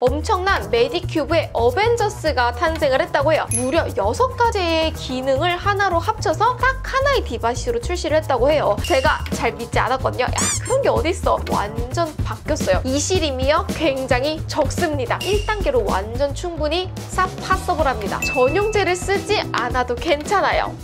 엄청난 메디큐브의 어벤져스가 탄생을 했다고 해요. 무려 6가지의 기능을 하나로 합쳐서 딱 하나의 디바이스로 출시를 했다고 해요. 제가 잘 믿지 않았거든요. 야 그런 게 어딨어. 완전 바뀌었어요. 이 시림이요 굉장히 적습니다. 1단계로 완전 충분히 싹 possible합니다. 전용제를 쓰지 않아도 괜찮아요.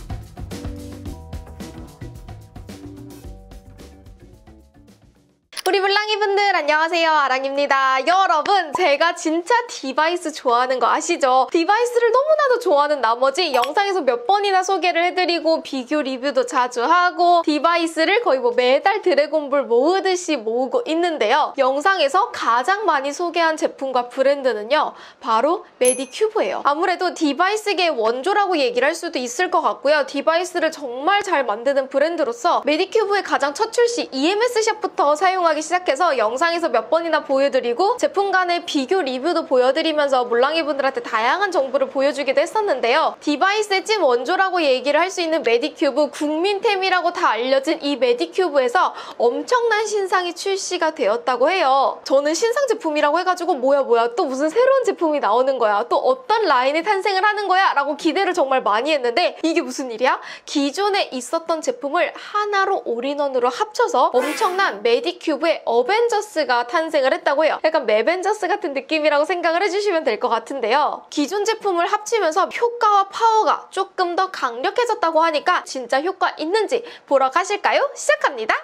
우리 물랑이 분들 안녕하세요. 아랑입니다. 여러분 제가 진짜 디바이스 좋아하는 거 아시죠? 디바이스를 너무나도 좋아하는 나머지 영상에서 몇 번이나 소개를 해드리고 비교 리뷰도 자주 하고 디바이스를 거의 뭐 매달 드래곤볼 모으듯이 모으고 있는데요. 영상에서 가장 많이 소개한 제품과 브랜드는요 바로 메디큐브예요. 아무래도 디바이스계의 원조라고 얘기를 할 수도 있을 것 같고요. 디바이스를 정말 잘 만드는 브랜드로서 메디큐브의 가장 첫 출시 EMS샷부터 사용하기 사용하기 시작해서 영상에서 몇 번이나 보여드리고 제품 간의 비교 리뷰도 보여드리면서 물랑이 분들한테 다양한 정보를 보여주기도 했었는데요. 디바이스의 찐 원조라고 얘기를 할 수 있는 메디큐브 국민템이라고 다 알려진 이 메디큐브에서 엄청난 신상이 출시가 되었다고 해요. 저는 신상 제품이라고 해가지고 뭐야 뭐야 또 무슨 새로운 제품이 나오는 거야 또 어떤 라인이 탄생을 하는 거야 라고 기대를 정말 많이 했는데 이게 무슨 일이야? 기존에 있었던 제품을 하나로 올인원으로 합쳐서 엄청난 메디큐브 이후에 어벤져스가 탄생을 했다고 해요. 약간 메벤져스 같은 느낌이라고 생각을 해주시면 될 것 같은데요. 기존 제품을 합치면서 효과와 파워가 조금 더 강력해졌다고 하니까 진짜 효과 있는지 보러 가실까요? 시작합니다.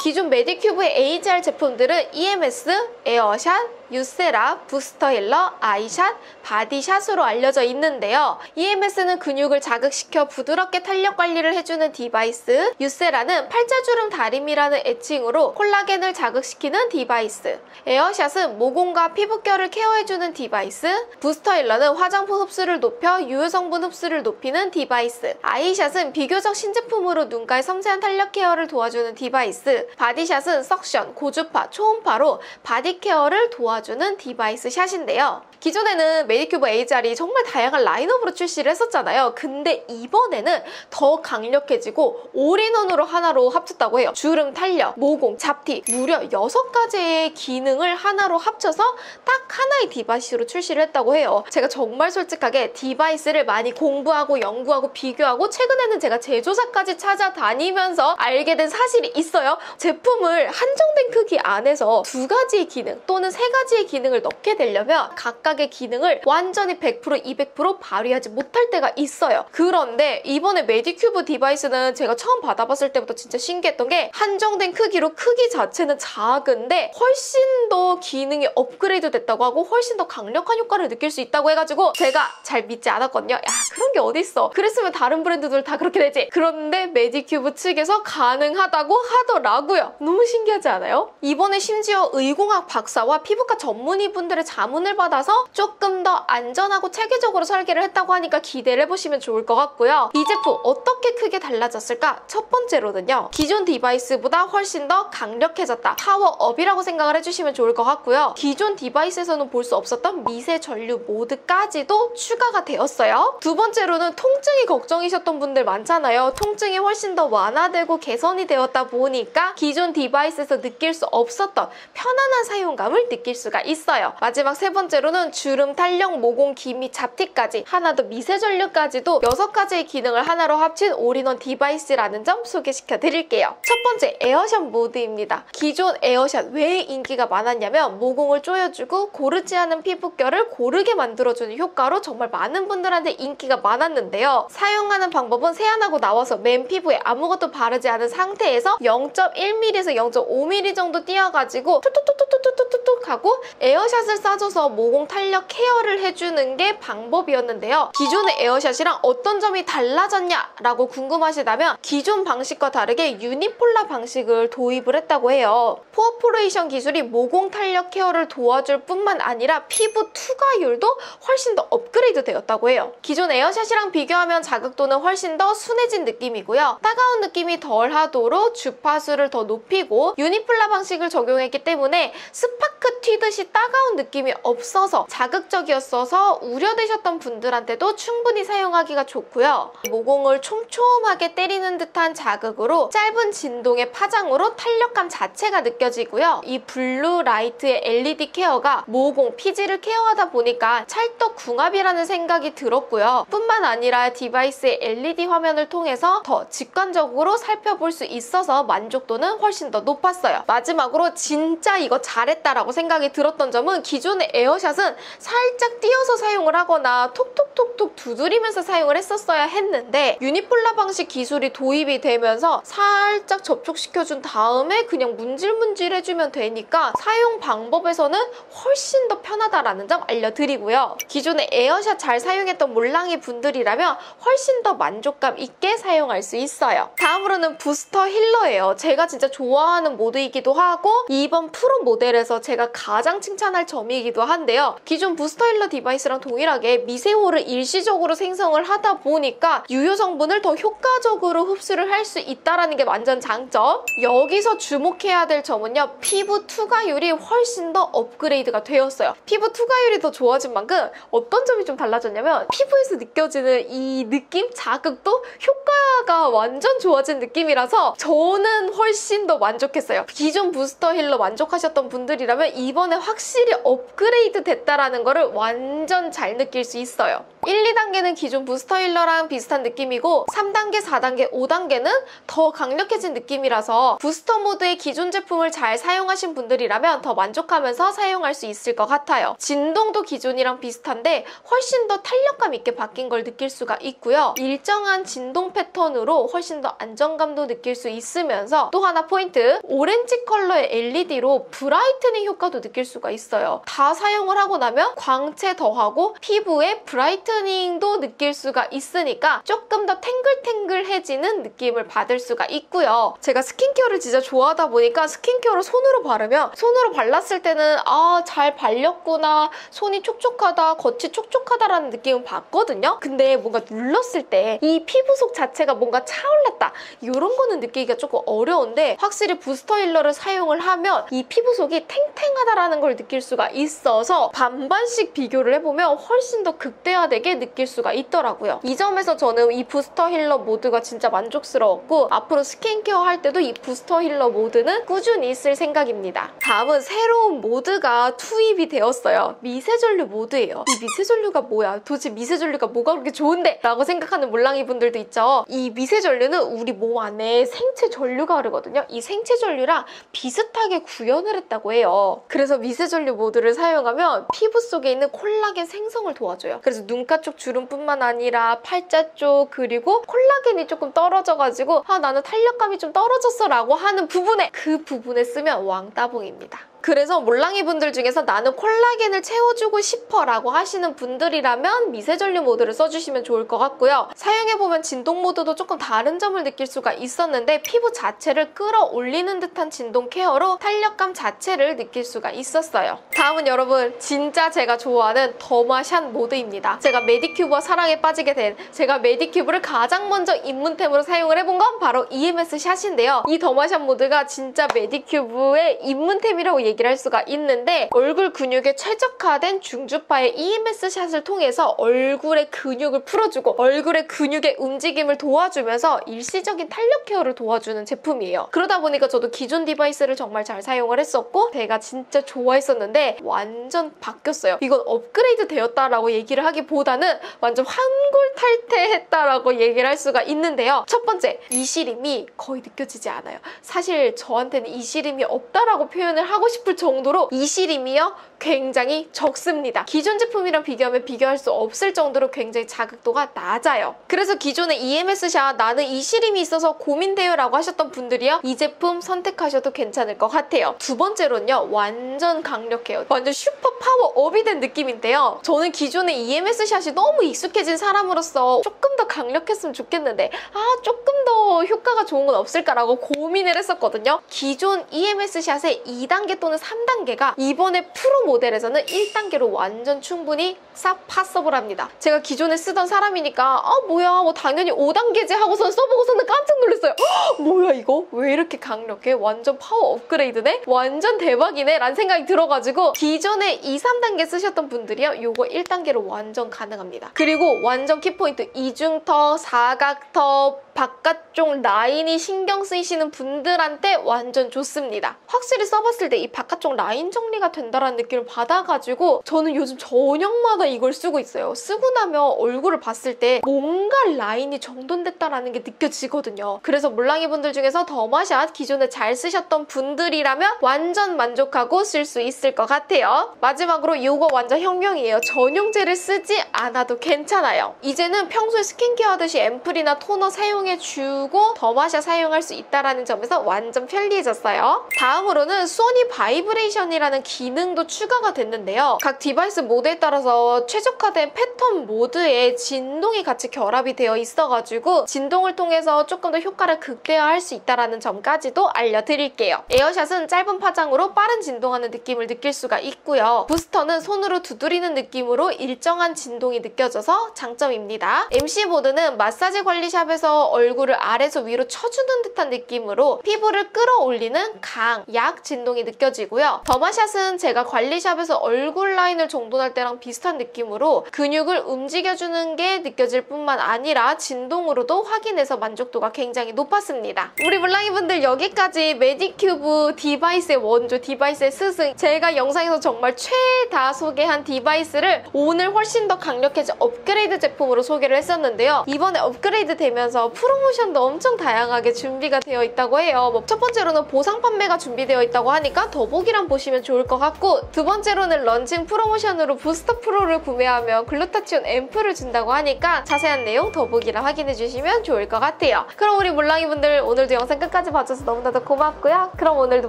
기존 메디큐브의 AGE-R 제품들은 EMS, 에어샷, 유세라, 부스터 힐러, 아이샷, 바디샷으로 알려져 있는데요. EMS는 근육을 자극시켜 부드럽게 탄력 관리를 해주는 디바이스, 유세라는 팔자주름 다리미라는 애칭으로 콜라겐을 자극시키는 디바이스, 에어샷은 모공과 피부결을 케어해주는 디바이스, 부스터 힐러는 화장품 흡수를 높여 유효 성분 흡수를 높이는 디바이스, 아이샷은 비교적 신제품으로 눈가의 섬세한 탄력 케어를 도와주는 디바이스, 바디샷은 석션, 고주파, 초음파로 바디 케어를 도와주는 디바이스 샷인데요. 기존에는 메디큐브 AGE-R이 정말 다양한 라인업으로 출시를 했었잖아요. 근데 이번에는 더 강력해지고 올인원으로 하나로 합쳤다고 해요. 주름 탄력, 모공, 잡티 무려 6가지의 기능을 하나로 합쳐서 딱 하나의 디바이스로 출시를 했다고 해요. 제가 정말 솔직하게 디바이스를 많이 공부하고 연구하고 비교하고 최근에는 제가 제조사까지 찾아다니면서 알게 된 사실이 있어요. 제품을 한정된 크기 안에서 두 가지의 기능 또는 세 가지의 기능을 넣게 되려면 각각 각각의 기능을 완전히 100% 200% 발휘하지 못할 때가 있어요. 그런데 이번에 메디큐브 디바이스는 제가 처음 받아봤을 때부터 진짜 신기했던 게 한정된 크기로 크기 자체는 작은데 훨씬 더 기능이 업그레이드 됐다고 하고 훨씬 더 강력한 효과를 느낄 수 있다고 해가지고 제가 잘 믿지 않았거든요. 야 그런 게 어딨어. 그랬으면 다른 브랜드들 다 그렇게 되지. 그런데 메디큐브 측에서 가능하다고 하더라고요. 너무 신기하지 않아요? 이번에 심지어 의공학 박사와 피부과 전문의분들의 자문을 받아서 조금 더 안전하고 체계적으로 설계를 했다고 하니까 기대를 해보시면 좋을 것 같고요. 이 제품 어떻게 크게 달라졌을까? 첫 번째로는요. 기존 디바이스보다 훨씬 더 강력해졌다. power up이라고 생각을 해주시면 좋을 것 같고요. 기존 디바이스에서는 볼 수 없었던 미세 전류 모드까지도 추가가 되었어요. 두 번째로는 통증이 걱정이셨던 분들 많잖아요. 통증이 훨씬 더 완화되고 개선이 되었다 보니까 기존 디바이스에서 느낄 수 없었던 편안한 사용감을 느낄 수가 있어요. 마지막 세 번째로는 주름, 탄력, 모공, 기미, 잡티까지 하나 더 미세 전류까지도 6가지의 기능을 하나로 합친 올인원 디바이스라는 점 소개시켜 드릴게요. 첫 번째 에어샷 모드입니다. 기존 에어샷 왜 인기가 많았냐면 모공을 조여주고 고르지 않은 피부결을 고르게 만들어주는 효과로 정말 많은 분들한테 인기가 많았는데요. 사용하는 방법은 세안하고 나와서 맨 피부에 아무것도 바르지 않은 상태에서 0.1mm에서 0.5mm 정도 띄어가지고 툭툭툭툭툭툭 툭 하고 에어샷을 쏴줘서 모공 탄력 케어를 해주는 게 방법이었는데요. 기존의 에어샷이랑 어떤 점이 달라졌냐라고 궁금하시다면 기존 방식과 다르게 unipolar 방식을 도입을 했다고 해요. pore poration 기술이 모공 탄력 케어를 도와줄 뿐만 아니라 피부 투과율도 훨씬 더 업그레이드 되었다고 해요. 기존 에어샷이랑 비교하면 자극도는 훨씬 더 순해진 느낌이고요. 따가운 느낌이 덜하도록 주파수를 더 높이고 unipolar 방식을 적용했기 때문에 스파크 튀기듯이 따가운 느낌이 없어서 자극적이었어서 우려되셨던 분들한테도 충분히 사용하기가 좋고요. 모공을 촘촘하게 때리는 듯한 자극으로 짧은 진동의 파장으로 탄력감 자체가 느껴지고요. 이 blue light의 LED 케어가 모공, 피지를 케어하다 보니까 찰떡 궁합이라는 생각이 들었고요. 뿐만 아니라 디바이스의 LED 화면을 통해서 더 직관적으로 살펴볼 수 있어서 만족도는 훨씬 더 높았어요. 마지막으로 진짜 이거 잘했다라고 생각 이 들었던 점은 기존의 에어샷은 살짝 띄어서 사용을 하거나 톡톡 톡톡 두드리면서 사용을 했었어야 했는데 unipolar 방식 기술이 도입이 되면서 살짝 접촉시켜준 다음에 그냥 문질문질 해주면 되니까 사용 방법에서는 훨씬 더 편하다라는 점 알려드리고요. 기존의 에어샷 잘 사용했던 몰랑이 분들이라면 훨씬 더 만족감 있게 사용할 수 있어요. 다음으로는 부스터 힐러예요. 제가 진짜 좋아하는 모드이기도 하고 이번 프로 모델에서 제가 가장 칭찬할 점이기도 한데요. 기존 부스터 힐러 디바이스랑 동일하게 미세홀을 일시적으로 생성을 하다 보니까 유효 성분을 더 효과적으로 흡수를 할 수 있다는 게 완전 장점. 여기서 주목해야 될 점은요. 피부 투과율이 훨씬 더 업그레이드가 되었어요. 피부 투과율이 더 좋아진 만큼 어떤 점이 좀 달라졌냐면 피부에서 느껴지는 이 느낌, 자극도 효과가 완전 좋아진 느낌이라서 저는 훨씬 더 만족했어요. 기존 부스터 힐러 만족하셨던 분들이라면 이번에 확실히 업그레이드 됐다라는 거를 완전 잘 느낄 수 있어요. 1, 2단계는 기존 부스터 힐러랑 비슷한 느낌이고 3단계, 4단계, 5단계는 더 강력해진 느낌이라서 부스터 모드의 기존 제품을 잘 사용하신 분들이라면 더 만족하면서 사용할 수 있을 것 같아요. 진동도 기존이랑 비슷한데 훨씬 더 탄력감 있게 바뀐 걸 느낄 수가 있고요. 일정한 진동 패턴으로 훨씬 더 안정감도 느낄 수 있으면서 또 하나 포인트 오렌지 컬러의 LED로 brightening 효과도 느낄 수가 있어요. 다 사용을 하고 나면 광채 더하고 피부에 brightening도 느낄 수가 있으니까 조금 더 탱글탱글해지는 느낌을 받을 수가 있고요. 제가 스킨케어를 진짜 좋아하다 보니까 스킨케어를 손으로 바르면 손으로 발랐을 때는 아 잘 발렸구나 손이 촉촉하다 겉이 촉촉하다라는 느낌을 받거든요. 근데 뭔가 눌렀을 때 이 피부 속 자체가 뭔가 차올랐다 이런 거는 느끼기가 조금 어려운데 확실히 부스터 힐러를 사용을 하면 이 피부 속이 탱탱하다라는 걸 느낄 수가 있어서 반반씩 비교를 해보면 훨씬 더 극대화되 게 느낄 수가 있더라고요. 이 점에서 저는 이 부스터 힐러 모드가 진짜 만족스러웠고 앞으로 스킨케어 할 때도 이 부스터 힐러 모드는 꾸준히 쓸 생각입니다. 다음은 새로운 모드가 투입이 되었어요. 미세전류 모드예요. 이 미세전류가 뭐야? 도대체 미세전류가 뭐가 그렇게 좋은데? 라고 생각하는 몰랑이 분들도 있죠. 이 미세전류는 우리 몸 안에 생체 전류가 흐르거든요. 이 생체 전류랑 비슷하게 구현을 했다고 해요. 그래서 미세전류 모드를 사용하면 피부 속에 있는 콜라겐 생성을 도와줘요. 그래서 눈가 쪽 주름뿐만 아니라 팔자 쪽 그리고 콜라겐이 조금 떨어져가지고 아 나는 탄력감이 좀 떨어졌어 라고 하는 부분에 그 부분에 쓰면 왕따봉입니다. 그래서 몰랑이 분들 중에서 나는 콜라겐을 채워주고 싶어 라고 하시는 분들이라면 미세전류 모드를 써주시면 좋을 것 같고요. 사용해보면 진동 모드도 조금 다른 점을 느낄 수가 있었는데 피부 자체를 끌어올리는 듯한 진동 케어로 탄력감 자체를 느낄 수가 있었어요. 다음은 여러분 진짜 제가 좋아하는 더마샷 모드입니다. 제가 메디큐브와 사랑에 빠지게 된 제가 메디큐브를 가장 먼저 입문템으로 사용을 해본 건 바로 EMS shot인데요. 이 더마샷 모드가 진짜 메디큐브의 입문템이라고 얘기 를 할 수가 있는데 얼굴 근육에 최적화된 중주파의 EMS 샷을 통해서 얼굴의 근육을 풀어주고 얼굴의 근육의 움직임을 도와주면서 일시적인 탄력 케어를 도와주는 제품이에요. 그러다 보니까 저도 기존 디바이스를 정말 잘 사용을 했었고 제가 진짜 좋아했었는데 완전 바뀌었어요. 이건 업그레이드 되었다라고 얘기를 하기보다는 완전 환골탈태했다라고 얘기를 할 수가 있는데요. 첫 번째, 이시림이 거의 느껴지지 않아요. 사실 저한테는 이시림이 없다라고 표현을 하고 싶을 정도로 이시림이요 굉장히 적습니다. 기존 제품이랑 비교하면 비교할 수 없을 정도로 굉장히 자극도가 낮아요. 그래서 기존의 EMS샷 나는 이시림이 있어서 고민돼요 라고 하셨던 분들이요 이 제품 선택하셔도 괜찮을 것 같아요. 두 번째로는요 완전 강력해요. 완전 슈퍼 파워업이 된 느낌인데요. 저는 기존의 EMS샷이 너무 익숙해진 사람으로서 조금 더 강력했으면 좋겠는데 아 조금 더 효과가 좋은 건 없을까라고 고민을 했었거든요. 기존 EMS샷의 2단계 또는 나오는 3단계가 이번에 프로 모델에서는 1단계로 완전 충분히 싹 possible 합니다. 제가 기존에 쓰던 사람이니까 아 뭐야 뭐 당연히 5단계지 하고선 써보고서는 깜짝 놀랐어요. 헉, 뭐야 이거? 왜 이렇게 강력해? 완전 파워 업그레이드네? 완전 대박이네? 라는 생각이 들어가지고 기존에 2, 3단계 쓰셨던 분들이요 요거 1단계로 완전 가능합니다. 그리고 완전 키포인트 이중턱, 사각턱, 바깥쪽 라인이 신경 쓰이시는 분들한테 완전 좋습니다. 확실히 써봤을 때 이 바깥쪽 라인 정리가 된다는 느낌을 받아가지고 저는 요즘 저녁마다 이걸 쓰고 있어요. 쓰고 나면 얼굴을 봤을 때 뭔가 라인이 정돈됐다라는 게 느껴지거든요. 그래서 물랑이 분들 중에서 더마샷 기존에 잘 쓰셨던 분들이라면 완전 만족하고 쓸 수 있을 것 같아요. 마지막으로 이거 완전 혁명이에요. 전용젤을 쓰지 않아도 괜찮아요. 이제는 평소에 스킨케어 하듯이 앰플이나 토너 사용해 주고 더마샷 사용할 수 있다는 점에서 완전 편리해졌어요. 다음으로는 sonic vibration이라는 기능도 추가가 됐는데요. 각 디바이스 모드에 따라서 최적화된 패턴 모드에 진동이 같이 결합이 되어 있어가지고 진동을 통해서 조금 더 효과를 극대화할 수 있다는 점까지도 알려드릴게요. 에어샷은 짧은 파장으로 빠른 진동하는 느낌을 느낄 수가 있고요. 부스터는 손으로 두드리는 느낌으로 일정한 진동이 느껴져서 장점입니다. MC 모드는 마사지 관리샵에서 얼굴을 아래서 위로 쳐주는 듯한 느낌으로 피부를 끌어올리는 강, 약 진동이 느껴지고요. 더마샷은 제가 관리샵에서 얼굴 라인을 정돈할 때랑 비슷한 느낌으로 근육을 움직여주는 게 느껴질 뿐만 아니라 진동으로도 확인해서 만족도가 굉장히 높았습니다. 우리 물랑이분들 여기까지 메디큐브 디바이스의 원조, 디바이스의 스승 제가 영상에서 정말 최다 소개한 디바이스를 오늘 훨씬 더 강력해진 업그레이드 제품으로 소개를 했었는데요. 이번에 업그레이드 되면서 프로모션도 엄청 다양하게 준비가 되어 있다고 해요. 뭐 첫 번째로는 보상 판매가 준비되어 있다고 하니까 더보기란 보시면 좋을 것 같고 두 번째로는 런칭 프로모션으로 부스터 프로를 구매하면 글루타치온 앰플을 준다고 하니까 자세한 내용 더보기란 확인해 주시면 좋을 것 같아요. 그럼 우리 물랑이 분들 오늘도 영상 끝까지 봐줘서 너무나도 고맙고요. 그럼 오늘도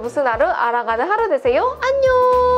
무슨 하루 알아가는 하루 되세요. 안녕!